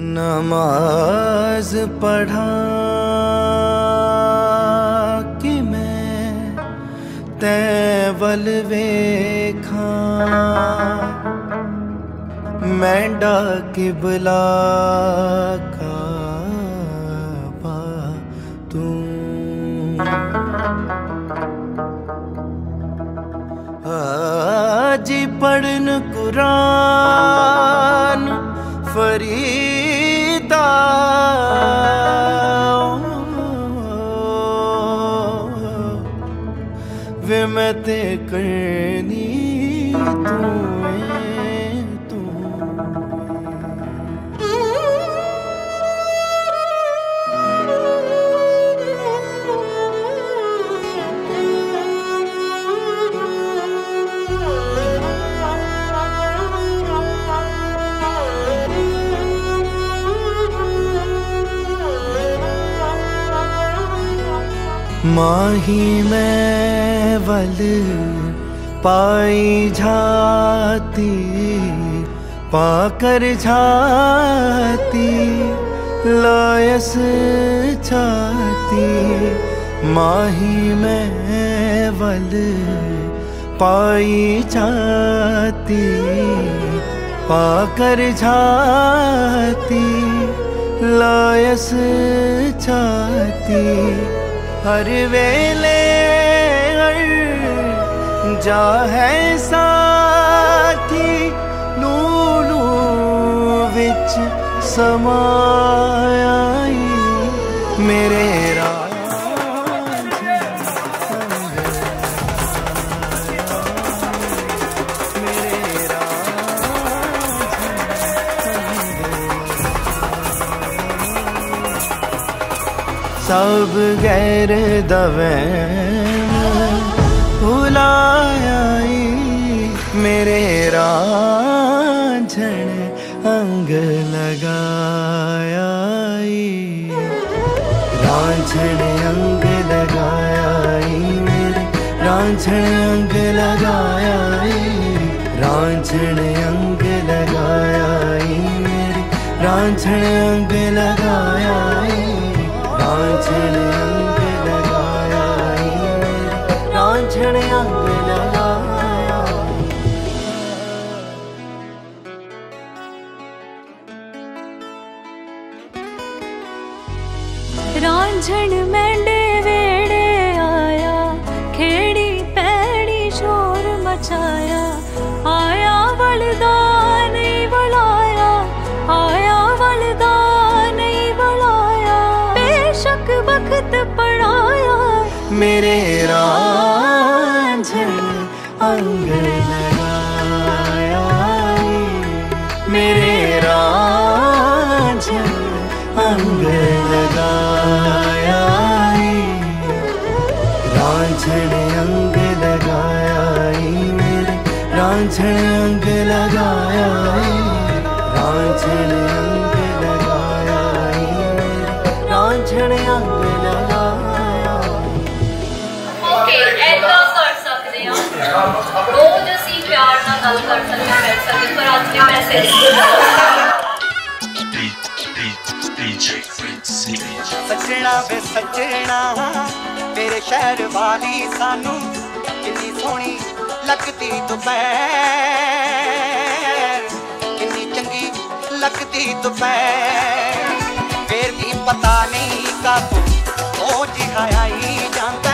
नमाज़ पढ़ा कि मैं तैवल वेखा। मैं डाके बुला काबा तू हाजी पढ़न कुरान फरीदा मैं ते करनी तू तू माही मैं वल पाई जाती पाकर जाती लायस चाहती माही मैं वल पाई जाती पाकर जाती लायस चाहती हर वेले जा है साथी लूलू विच समाई ਸਭ ਗੈਰ ਦਵੇ। ਭੁਲਾਈ ਮੇਰੇ ਰਾਂਝਣ ਅੰਗ ਲਗਾਈ ਰਾਂਝਣ ਅੰਗ ਲਗਾਈ ਮੇਰੇ, ਰਾਂਝਣ ਅੰਗ ਲਗਾਈ ਰਾਂਝਣ ਅੰਗ ਲਗਾਈ ਮੇਰੇ, ਰਾਂਝਣ ਅੰਗ ਲਗਾਈ अंग ਅੰਮ੍ਰਿਤ ਪੜਾਇਆ। ਮੇਰੇ ਰਾਂਝੇ ਅੰਗ ਲਗਾਇਆ ਮੇਰੇ ਰਾਂਝੇ ਅੰਗ ਲਗਾਇਆ ਅੰਗ ਲਗਾਇਆ ਮੇਰੇ ਰਾਂਝੇ ਅੰਗ ਲਗਾਇਆ ਰਾਂਝੇ ਅੰਗ ਲਗਾਇਆ ਅੰਗ ਰੋਜ਼ ਅਸੀਂ ਪਿਆਰ ਨਾਲ ਗੱਲ ਕਰ ਸਕਦੇ ਹਾਂ, ਬੈਠ ਸਕਦੇ ਪਰ ਅੱਜ ਦੇ ਮੈਸੇਜ ਸੱਜਣਾ ਵੇ ਸੱਜਣਾ, ਤੇਰੇ ਸ਼ਹਿਰ ਵਾਲੀ ਸਾਨੂੰ ਕਿੰਨੀ ਸੋਹਣੀ ਲੱਗਦੀ ਦੁਪਹਿਰ। ਕਿੰਨੀ ਚੰਗੀ ਲੱਗਦੀ ਦੁਪਹਿਰ। ਫੇਰ ਵੀ ਪਤਾ ਨਹੀਂ ਕਾਤੋਂ ਉਹ ਜਿਹਾ ਆਈ ਜਾਂਦਾ।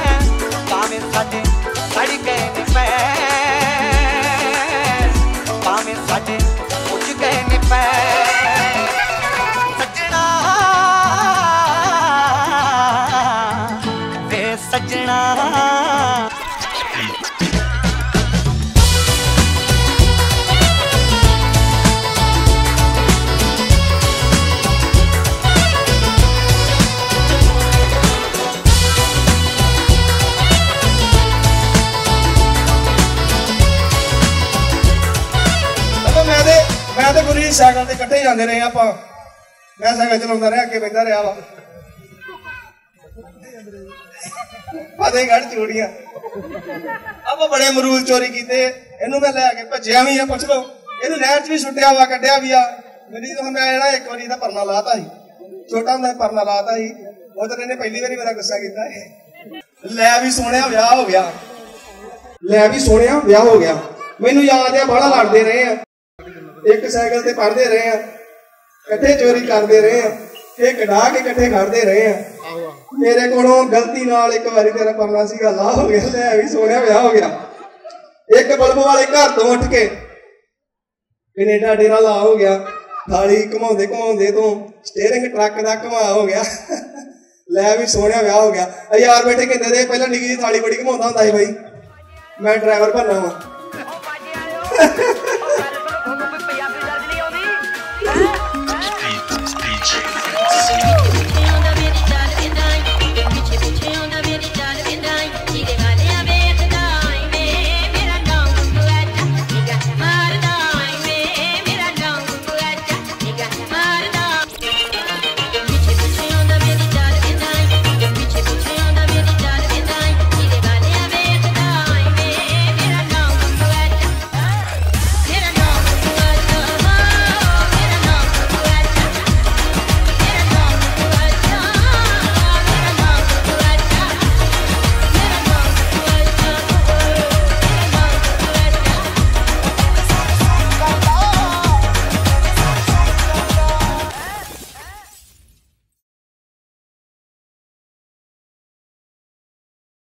ਵੇ ਮੈਂ ਤੇ ਮੈਂ ਤੇ ਗੁਰੀ ਸਾਈਕਲ ਤੇ ਇਕੱਠੇ ਜਾਂਦੇ ਰਹੇ ਆਪਾਂ। ਮੈਂ ਸਾਈਕਲ ਚਲਾਉਂਦਾ ਰਿਹਾ, ਅੱਗੇ ਬੈਠਾ ਰਿਹਾ ਵਾ। ਫਤਿਹਗੜ੍ਹ ਚੂੜੀਆਂ। ਆਪਾਂ ਬੜੇ ਅਮਰੂਦ ਚੋਰੀ ਕੀਤੇ। ਇਹਨੂੰ ਮੈਂ ਲੈ ਕੇ ਭੱਜਿਆ ਵੀ ਆ, ਪੁੱਛ ਲਓ। ਇਹਨੂੰ ਨਹਿਰ 'ਚ ਵੀ ਸੁੱਟਿਆ ਵਾ, ਕੱਢਿਆ ਵੀ ਆ। ਮੇਰੀ ਜਦੋਂ ਮੈਂ ਨਾ, ਇੱਕ ਵਾਰੀ ਦਾ ਪਰਨਾ ਲਾਤਾ ਸੀ। ਛੋਟਾ ਹੁੰਦਾ ਸੀ, ਪਰਨਾ ਲਾਤਾ ਸੀ। ਉਹ ਤਾਂ ਇਹਨੇ ਪਹਿਲੀ ਵਾਰੀ ਮੇਰਾ ਗੁੱਸਾ ਕੀਤਾ। ਲੈ ਵੀ ਸੋਹਣਿਆ, ਵਿਆਹ ਹੋ ਗਿਆ। ਲੈ ਵੀ ਸੋਹਣਿਆ, ਵਿਆਹ ਹੋ ਗਿਆ। ਮੈਨੂੰ ਯਾਦ ਆ ਬੜਾ ਲੜਦੇ ਰਹੇ ਆ। ਇੱਕ ਸਾਈਕਲ ਤੇ ਪੜਦੇ ਰਹੇ ਆ। ਇਕੱਠੇ ਚੋਰੀ ਕਰਦੇ ਰਹੇ ਆ। ਇਹ ਕਢਾ ਕੇ ਇਕੱਠੇ ਖੜਦੇ ਰਹੇ ਆ। ਮੇਰੇ ਕੋਲੋਂ ਗਲਤੀ ਨਾਲ ਇੱਕ ਵਾਰੀ ਤੇਰਾ ਪਰਨਾ ਸੀਗਾ ਲਾ ਹੋ ਗਿਆ ਲੈ ਵੀ ਸੋਹਣਿਆ ਵਿਆਹ ਹੋ ਗਿਆ। ਇੱਕ ਬਲਬ ਵਾਲੇ ਘਰ ਤੋਂ ਉੱਠ ਕੇ ਕੈਨੇਡਾ ਡੇਰਾ ਲਾ ਹੋ ਗਿਆ ਥਾਲੀ ਘਮਾਉਂਦੇ ਘਮਾਉਂਦੇ ਤੋਂ ਸਟੀਅਰਿੰਗ ਟਰੱਕ ਦਾ ਘਮਾ ਹੋ ਗਿਆ। ਲੈ ਵੀ ਸੋਹਣਿਆ ਵਿਆਹ ਹੋ ਗਿਆ। ਯਾਰ ਬੈਠੇ ਕਹਿੰਦੇ ਦੇ? ਪਹਿਲਾਂ ਨਿੱਕੀ ਜਿਹੀ ਥਾਲੀ ਬੜੀ ਘਮਾਉਂਦਾ ਹੁੰਦਾ ਸੀ ਬਾਈ। ਮੈਂ ਡਰਾਈਵਰ ਬਣਨਾ ਵਾ।